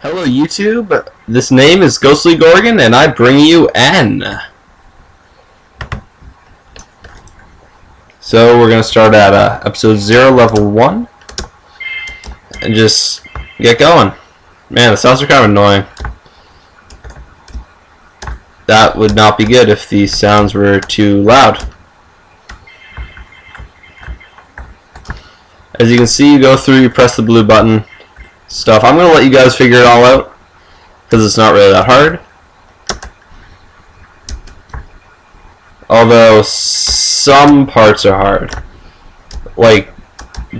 Hello YouTube, this name is Ghostly Gorgon and I bring you N. So we're going to start at uh, episode 0, level 1, and just get going. Man, the sounds are kind of annoying. That would not be good if these sounds were too loud. As you can see, you go through, you press the blue button, stuff. I'm going to let you guys figure it all out, because it's not really that hard. Although, some parts are hard. Like,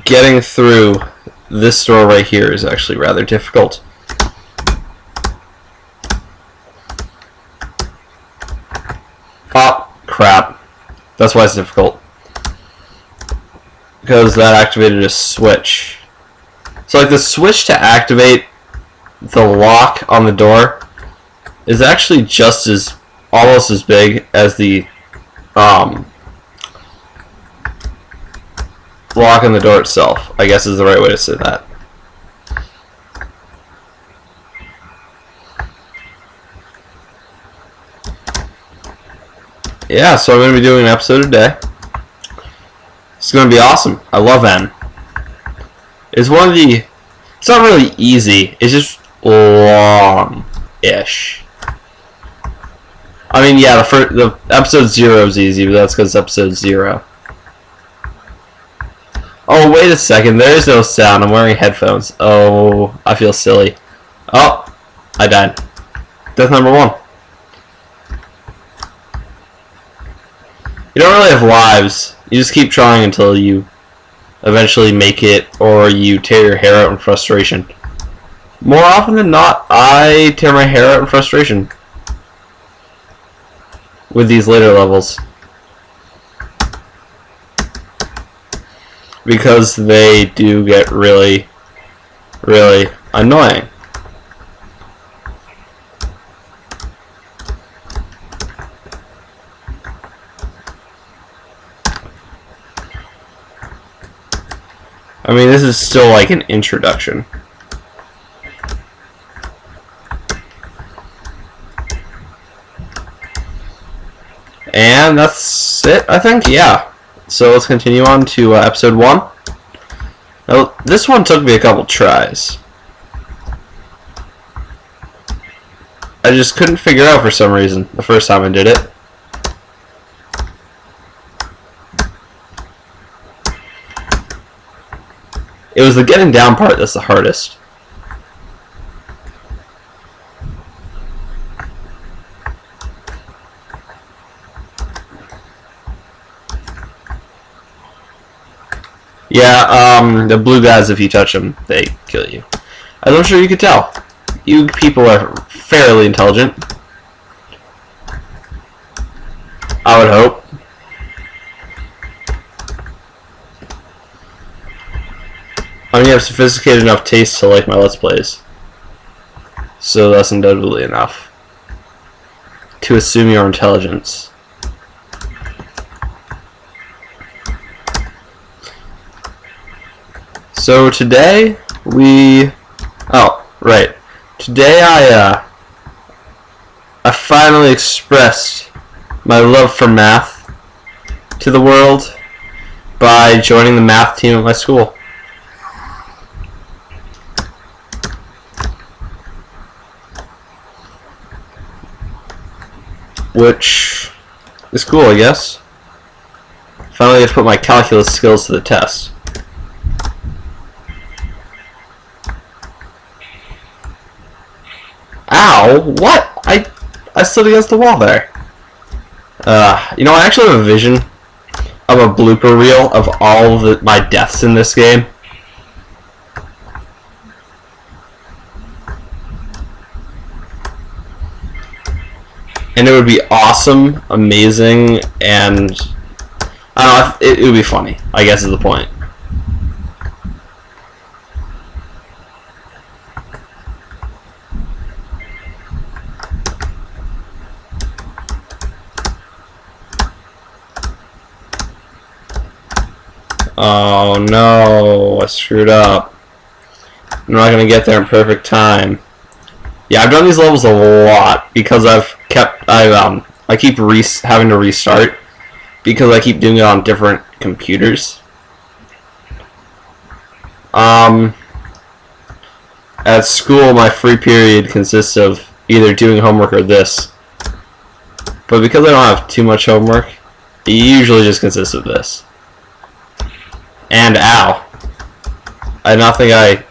getting through this door right here is actually rather difficult. Oh, crap. That's why it's difficult. Because that activated a switch. So like the switch to activate the lock on the door is actually just as almost as big as the um, lock on the door itself. I guess is the right way to say that. Yeah, so I'm going to be doing an episode a day. It's going to be awesome. I love N. It's one of the... It's not really easy. It's just long-ish. I mean, yeah, the first, the episode zero is easy, but that's because episode zero. Oh, wait a second. There is no sound. I'm wearing headphones. Oh, I feel silly. Oh, I died. Death number one. You don't really have lives. You just keep trying until you eventually make it or you tear your hair out in frustration. More often than not, I tear my hair out in frustration with these later levels. Because they do get really, really annoying. I mean, this is still like an introduction. And that's it, I think? Yeah. So let's continue on to uh, episode 1. Now, this one took me a couple tries. I just couldn't figure out for some reason the first time I did it. It was the getting down part that's the hardest. Yeah, um, the blue guys, if you touch them, they kill you. As I'm sure you could tell. You people are fairly intelligent. I would hope. I mean, you have sophisticated enough taste to like my Let's Plays. So that's undoubtedly enough. To assume your intelligence. So today, we... Oh, right. Today I, uh... I finally expressed my love for math to the world by joining the math team at my school. Which is cool, I guess. Finally, to put my calculus skills to the test. Ow! What? I I stood against the wall there. Uh, you know, I actually have a vision of a blooper reel of all of the, my deaths in this game. And it would be awesome, amazing, and I don't know. It, it would be funny. I guess is the point. Oh no, I screwed up. I'm not gonna get there in perfect time. Yeah, I've done these levels a lot because I've kept I um I keep re- having to restart because I keep doing it on different computers. Um, at school, my free period consists of either doing homework or this. But because I don't have too much homework, it usually just consists of this. And ow. I don't think I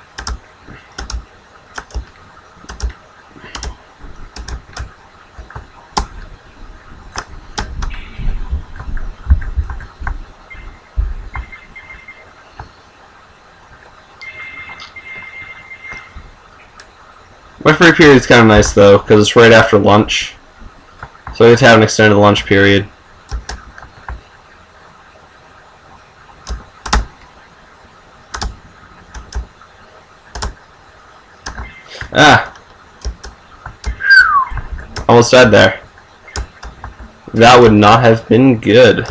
period is kind of nice though, because it's right after lunch. So I get to have an extended lunch period. Ah! Almost died there. That would not have been good.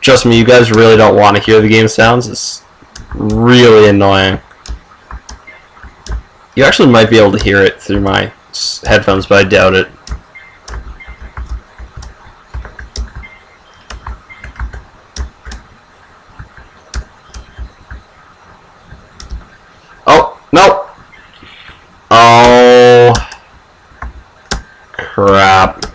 Trust me, you guys really don't want to hear the game sounds. It's really annoying. You actually might be able to hear it through my headphones, but I doubt it. Oh, no! Oh... Crap.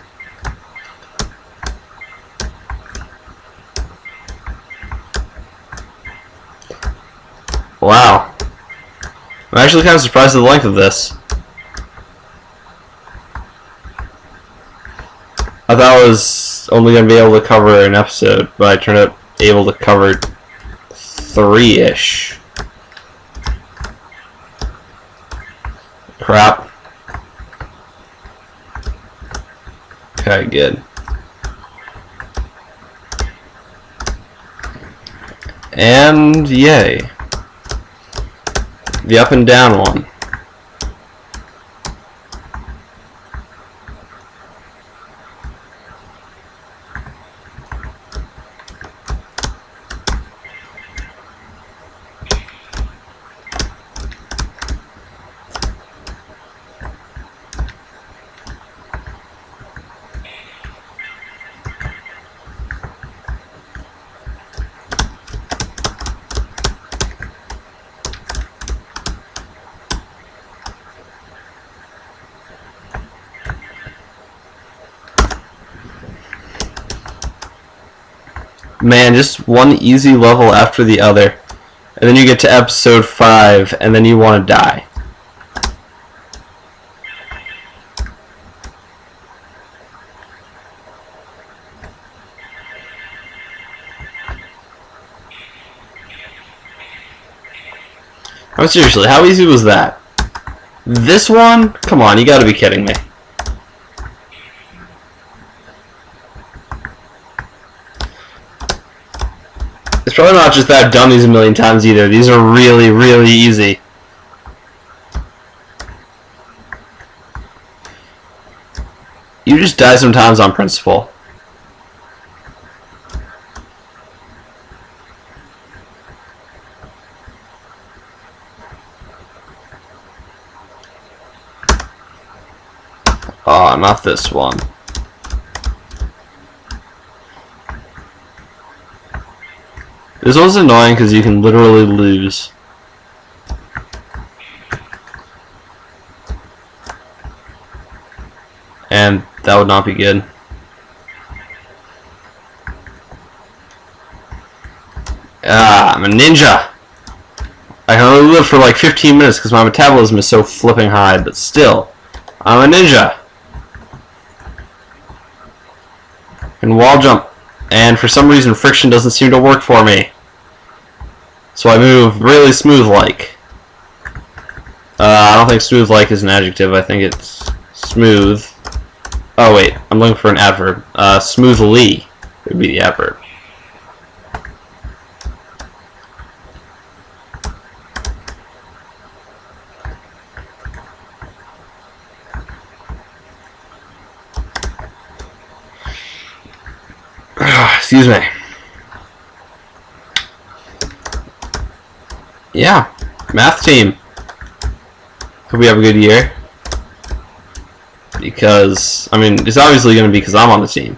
Wow. I'm actually kind of surprised at the length of this. I thought I was only going to be able to cover an episode, but I turned out able to cover three-ish. Crap. Okay, good. And yay the up and down one. Man, just one easy level after the other. And then you get to episode 5, and then you want to die. Oh, seriously, how easy was that? This one? Come on, you gotta be kidding me. It's probably not just that I've done these a million times either. These are really, really easy. You just die sometimes on principle. Oh, not this one. This one's annoying because you can literally lose. And that would not be good. Ah, I'm a ninja! I can only live for like 15 minutes because my metabolism is so flipping high, but still, I'm a ninja! And wall jump. And for some reason, friction doesn't seem to work for me. So I move really smooth-like. Uh, I don't think smooth-like is an adjective. I think it's smooth. Oh, wait. I'm looking for an adverb. Uh, smoothly would be the adverb. Excuse me. Yeah, math team. Hope we have a good year. Because, I mean, it's obviously going to be because I'm on the team.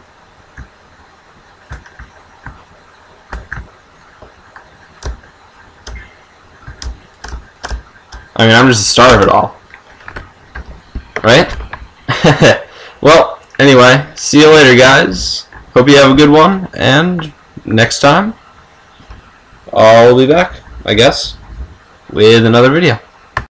I mean, I'm just the star of it all. Right? well, anyway, see you later, guys. Hope you have a good one, and next time, I'll be back, I guess, with another video.